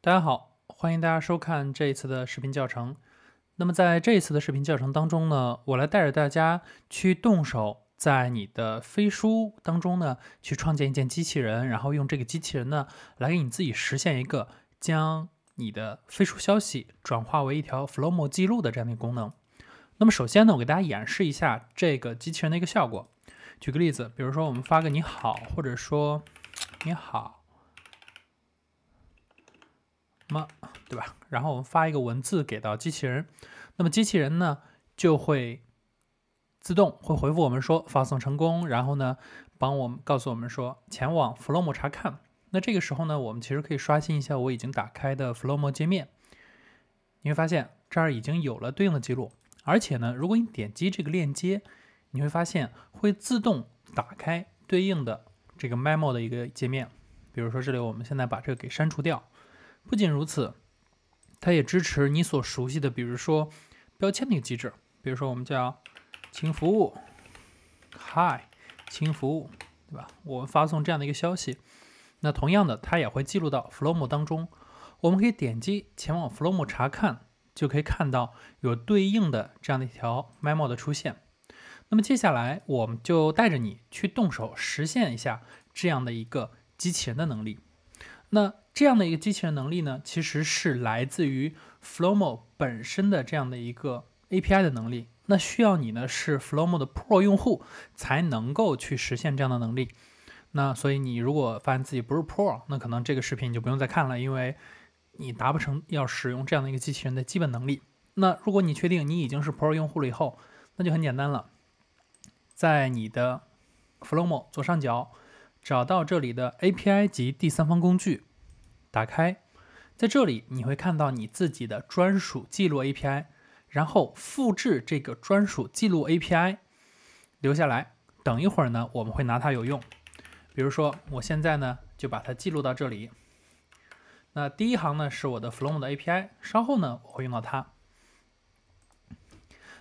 大家好，欢迎大家收看这一次的视频教程。那么在这一次的视频教程当中呢，我来带着大家去动手，在你的飞书当中呢，去创建一件机器人，然后用这个机器人呢，来给你自己实现一个将你的飞书消息转化为一条 Flomo 记录的这样的一个功能。那么首先呢，我给大家演示一下这个机器人的一个效果。举个例子，比如说我们发个你好，或者说你好。么，对吧？然后我们发一个文字给到机器人，那么机器人呢就会自动会回复我们说发送成功，然后呢帮我们告诉我们说前往 Flomo 查看。那这个时候呢，我们其实可以刷新一下我已经打开的 Flomo 界面，你会发现这儿已经有了对应的记录，而且呢，如果你点击这个链接，你会发现会自动打开对应的这个 Memo 的一个界面。比如说这里，我们现在把这个给删除掉。不仅如此，它也支持你所熟悉的，比如说标签的一个机制，比如说我们叫轻服务，Hi，轻服务，对吧？我们发送这样的一个消息，那同样的，它也会记录到 FLOM 当中。我们可以点击前往 FLOM 查看，就可以看到有对应的这样的一条 Memo 的出现。那么接下来，我们就带着你去动手实现一下这样的一个机器人的能力。那这样的一个机器人能力呢，其实是来自于 Flomo 本身的这样的一个 API 的能力。那需要你呢是 Flomo 的 Pro 用户才能够去实现这样的能力。那所以你如果发现自己不是 Pro，那可能这个视频你就不用再看了，因为你达不成要使用这样的一个机器人的基本能力。那如果你确定你已经是 Pro 用户了以后，那就很简单了，在你的 Flomo 左上角。找到这里的 API 及第三方工具，打开，在这里你会看到你自己的专属记录 API，然后复制这个专属记录 API 留下来，等一会儿呢我们会拿它有用。比如说我现在呢就把它记录到这里，那第一行呢是我的 Flomo 的 API，稍后呢我会用到它。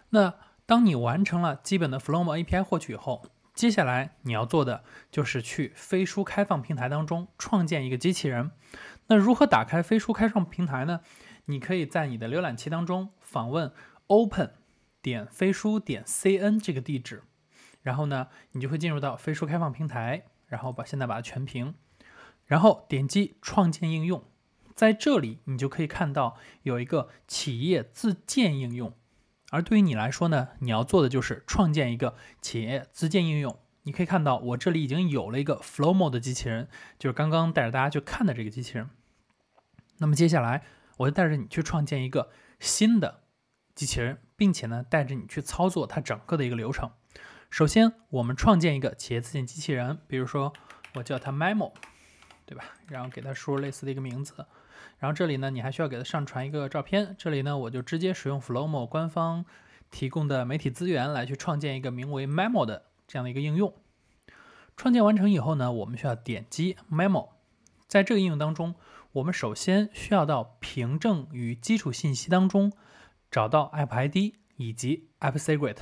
那当你完成了基本的 Flomo API 获取以后，接下来你要做的就是去飞书开放平台当中创建一个机器人。那如何打开飞书开放平台呢？你可以在你的浏览器当中访问 open 点飞书点 cn 这个地址，然后呢，你就会进入到飞书开放平台，然后把现在把它全屏，然后点击创建应用，在这里你就可以看到有一个企业自建应用。而对于你来说呢，你要做的就是创建一个企业自建应用。你可以看到，我这里已经有了一个 Flowmo 的机器人，就是刚刚带着大家去看的这个机器人。那么接下来，我就带着你去创建一个新的机器人，并且呢，带着你去操作它整个的一个流程。首先，我们创建一个企业自建机器人，比如说我叫它 Memo，对吧？然后给它输入类似的一个名字。然后这里呢，你还需要给它上传一个照片。这里呢，我就直接使用 Flomo 官方提供的媒体资源来去创建一个名为 Memo 的这样的一个应用。创建完成以后呢，我们需要点击 Memo。在这个应用当中，我们首先需要到凭证与基础信息当中找到 App ID 以及 App Secret，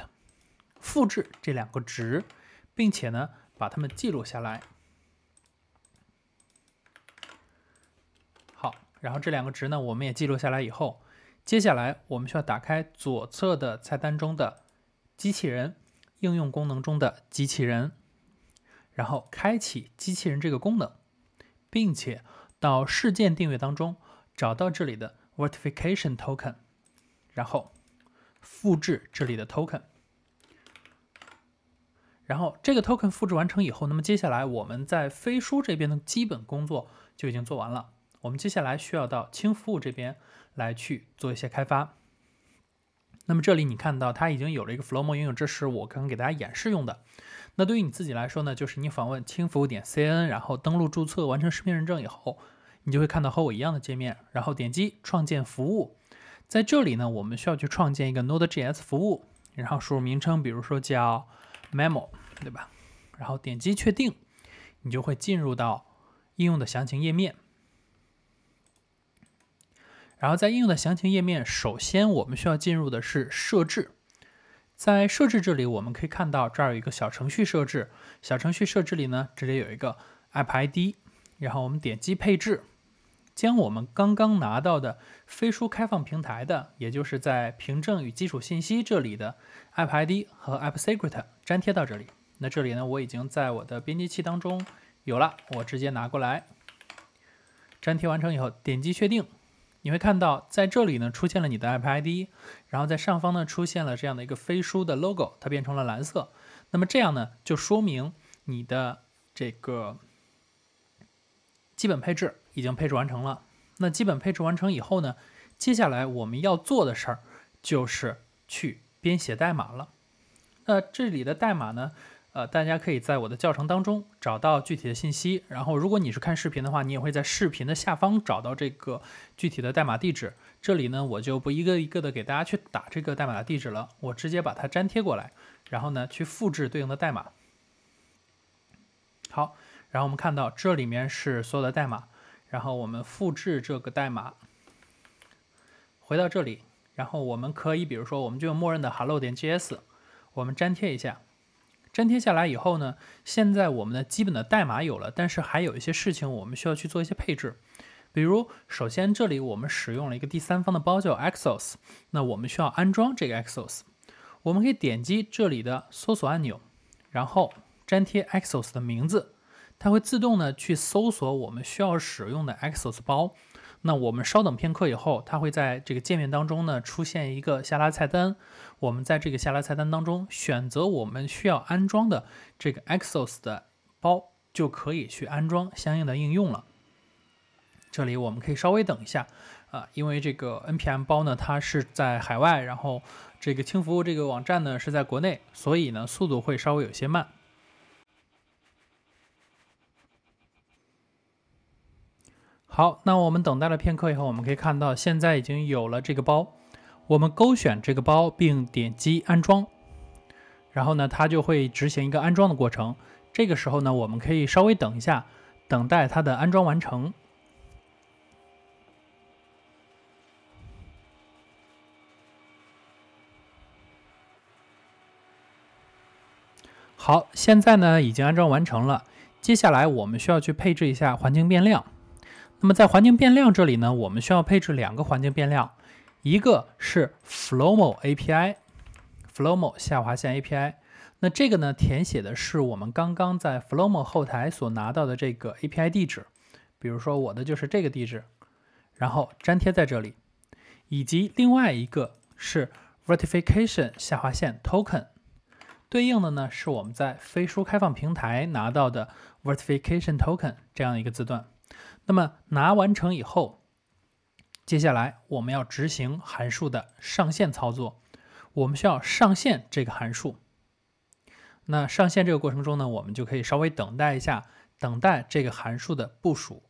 复制这两个值，并且呢，把它们记录下来。然后这两个值呢，我们也记录下来以后，接下来我们需要打开左侧的菜单中的机器人应用功能中的机器人，然后开启机器人这个功能，并且到事件订阅当中找到这里的 Verification Token，然后复制这里的 Token，然后这个 Token 复制完成以后，那么接下来我们在飞书这边的基本工作就已经做完了。我们接下来需要到轻服务这边来去做一些开发。那么这里你看到它已经有了一个 Flowmo 应用，这是我刚刚给大家演示用的。那对于你自己来说呢，就是你访问轻服务点 cn，然后登录注册，完成实名认证以后，你就会看到和我一样的界面，然后点击创建服务。在这里呢，我们需要去创建一个 Node.js 服务，然后输入名称，比如说叫 Memo，对吧？然后点击确定，你就会进入到应用的详情页面。然后在应用的详情页面，首先我们需要进入的是设置。在设置这里，我们可以看到这儿有一个小程序设置。小程序设置里呢，这里有一个 App ID，然后我们点击配置，将我们刚刚拿到的飞书开放平台的，也就是在凭证与基础信息这里的 App ID 和 App Secret 粘贴到这里。那这里呢，我已经在我的编辑器当中有了，我直接拿过来，粘贴完成以后，点击确定，你会看到在这里呢出现了你的 App ID，然后在上方呢出现了这样的一个飞书的 logo，它变成了蓝色。那么这样呢，就说明你的这个基本配置已经配置完成了。那基本配置完成以后呢，接下来我们要做的事儿就是去编写代码了。那这里的代码呢？呃，大家可以在我的教程当中找到具体的信息。然后，如果你是看视频的话，你也会在视频的下方找到这个具体的代码地址。这里呢，我就不一个一个的给大家去打这个代码的地址了，我直接把它粘贴过来，然后呢，去复制对应的代码。好，然后我们看到这里面是所有的代码，然后我们复制这个代码，回到这里，然后我们可以，比如说，我们就用默认的 hello 点 js，我们粘贴一下。粘贴下来以后呢，现在我们的基本的代码有了，但是还有一些事情我们需要去做一些配置。比如，首先这里我们使用了一个第三方的包叫 Exos，那我们需要安装这个 Exos。我们可以点击这里的搜索按钮，然后粘贴 Exos 的名字，它会自动的去搜索我们需要使用的 Exos 包。那我们稍等片刻以后，它会在这个界面当中呢出现一个下拉菜单。我们在这个下拉菜单当中选择我们需要安装的这个 Exos 的包，就可以去安装相应的应用了。这里我们可以稍微等一下啊，因为这个 npm 包呢它是在海外，然后这个轻服务这个网站呢是在国内，所以呢速度会稍微有些慢。好，那我们等待了片刻以后，我们可以看到现在已经有了这个包。我们勾选这个包并点击安装，然后呢，它就会执行一个安装的过程。这个时候呢，我们可以稍微等一下，等待它的安装完成。好，现在呢已经安装完成了。接下来我们需要去配置一下环境变量。那么在环境变量这里呢，我们需要配置两个环境变量，一个是 Flomo API，Flomo 下划线 API。那这个呢，填写的是我们刚刚在 Flomo 后台所拿到的这个 API 地址，比如说我的就是这个地址，然后粘贴在这里。以及另外一个是 Verification 下划线 Token，对应的呢是我们在飞书开放平台拿到的 Verification Token 这样一个字段。那么拿完成以后，接下来我们要执行函数的上线操作。我们需要上线这个函数。那上线这个过程中呢，我们就可以稍微等待一下，等待这个函数的部署。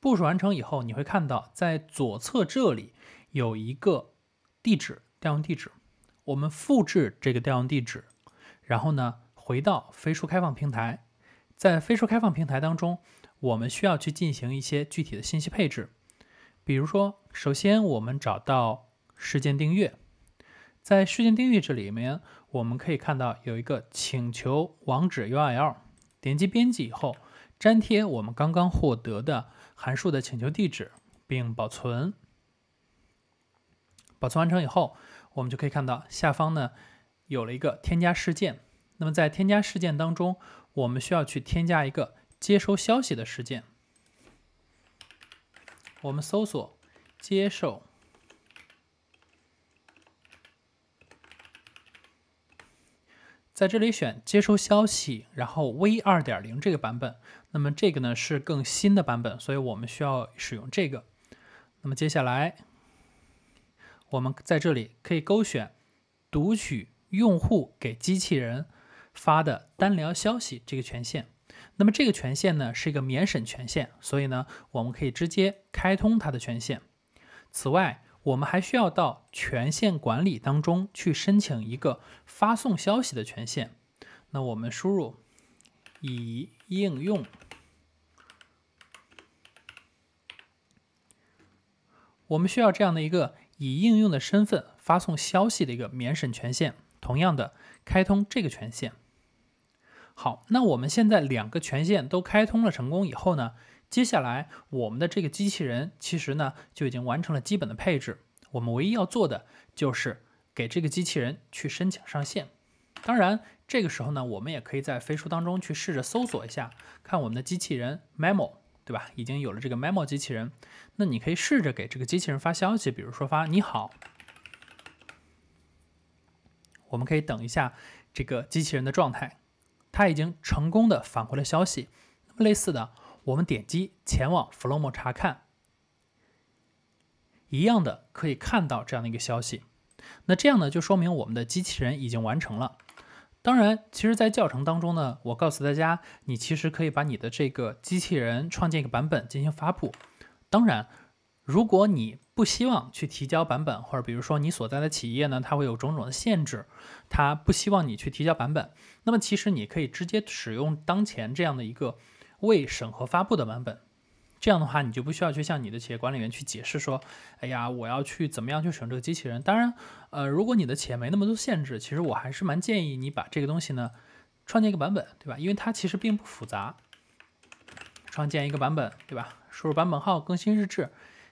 部署完成以后，你会看到在左侧这里有一个地址调用地址。我们复制这个调用地址，然后呢回到飞书开放平台，在飞书开放平台当中。我们需要去进行一些具体的信息配置，比如说，首先我们找到事件订阅，在事件订阅这里面，我们可以看到有一个请求网址 URL，点击编辑以后，粘贴我们刚刚获得的函数的请求地址，并保存。保存完成以后，我们就可以看到下方呢有了一个添加事件。那么在添加事件当中，我们需要去添加一个。接收消息的事件，我们搜索接受，在这里选接收消息，然后 V 二点零这个版本。那么这个呢是更新的版本，所以我们需要使用这个。那么接下来，我们在这里可以勾选读取用户给机器人发的单聊消息这个权限。那么这个权限呢是一个免审权限，所以呢我们可以直接开通它的权限。此外，我们还需要到权限管理当中去申请一个发送消息的权限。那我们输入以应用，我们需要这样的一个以应用的身份发送消息的一个免审权限。同样的，开通这个权限。好，那我们现在两个权限都开通了成功以后呢，接下来我们的这个机器人其实呢就已经完成了基本的配置，我们唯一要做的就是给这个机器人去申请上线。当然，这个时候呢，我们也可以在飞书当中去试着搜索一下，看我们的机器人 Memo，对吧？已经有了这个 Memo 机器人，那你可以试着给这个机器人发消息，比如说发你好。我们可以等一下这个机器人的状态，它已经成功的返回了消息。那么类似的，我们点击前往 Flomo 查看，一样的可以看到这样的一个消息。那这样呢，就说明我们的机器人已经完成了。当然，其实，在教程当中呢，我告诉大家，你其实可以把你的这个机器人创建一个版本进行发布。当然，如果你不希望去提交版本，或者比如说你所在的企业呢，它会有种种的限制，它不希望你去提交版本，那么其实你可以直接使用当前这样的一个未审核发布的版本。这样的话，你就不需要去向你的企业管理员去解释说，哎呀，我要去怎么样去使用这个机器人。当然，呃，如果你的企业没那么多限制，其实我还是蛮建议你把这个东西呢创建一个版本，对吧？因为它其实并不复杂。创建一个版本，对吧？输入版本号，更新日志，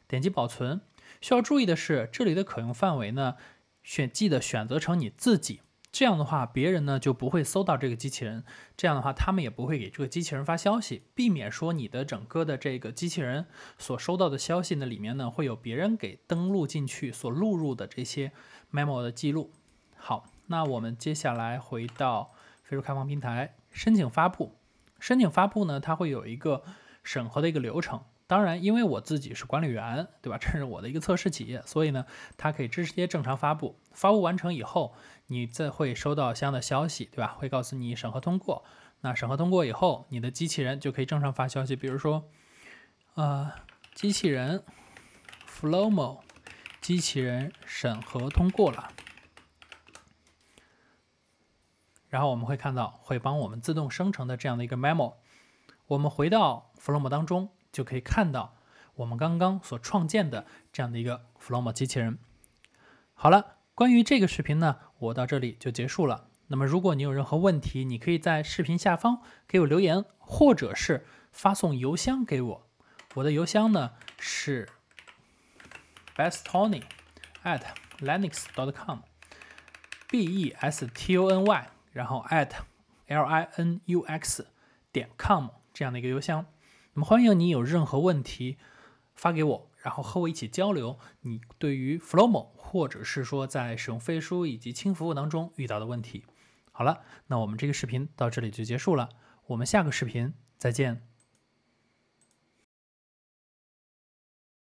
点击保存。需要注意的是，这里的可用范围呢，选记得选择成你自己。这样的话，别人呢就不会搜到这个机器人，这样的话，他们也不会给这个机器人发消息，避免说你的整个的这个机器人所收到的消息呢里面呢会有别人给登录进去所录入的这些 memo 的记录。好，那我们接下来回到飞书开放平台申请发布，申请发布呢，它会有一个审核的一个流程。当然，因为我自己是管理员，对吧？这是我的一个测试企业，所以呢，它可以直接正常发布。发布完成以后，你再会收到相应的消息，对吧？会告诉你审核通过。那审核通过以后，你的机器人就可以正常发消息，比如说，呃，机器人 Flomo 机器人审核通过了。然后我们会看到会帮我们自动生成的这样的一个 memo。我们回到 Flomo 当中。就可以看到我们刚刚所创建的这样的一个 Flomo 机器人。好了，关于这个视频呢，我到这里就结束了。那么如果你有任何问题，你可以在视频下方给我留言，或者是发送邮箱给我。我的邮箱呢是 bestony at linux.com，b e s t o n y，然后 at l i n u x 点 com 这样的一个邮箱。那么欢迎你有任何问题发给我，然后和我一起交流你对于 Flowmo 或者是说在使用飞书以及轻服务当中遇到的问题。好了，那我们这个视频到这里就结束了，我们下个视频再见。